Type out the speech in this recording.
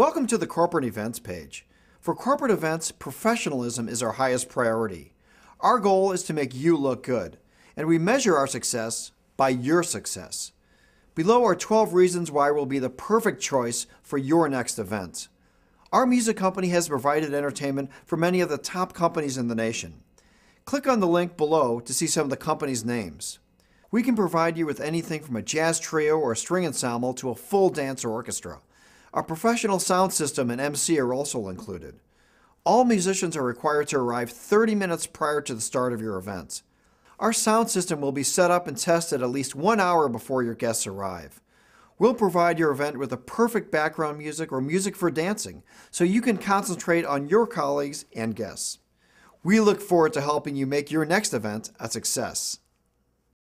Welcome to the corporate events page. For corporate events, professionalism is our highest priority. Our goal is to make you look good, and we measure our success by your success. Below are 12 reasons why we'll be the perfect choice for your next event. Our music company has provided entertainment for many of the top companies in the nation. Click on the link below to see some of the company's names. We can provide you with anything from a jazz trio or a string ensemble to a full dance or orchestra. Our professional sound system and MC are also included. All musicians are required to arrive 30 minutes prior to the start of your event. Our sound system will be set up and tested at least one hour before your guests arrive. We'll provide your event with the perfect background music or music for dancing so you can concentrate on your colleagues and guests. We look forward to helping you make your next event a success.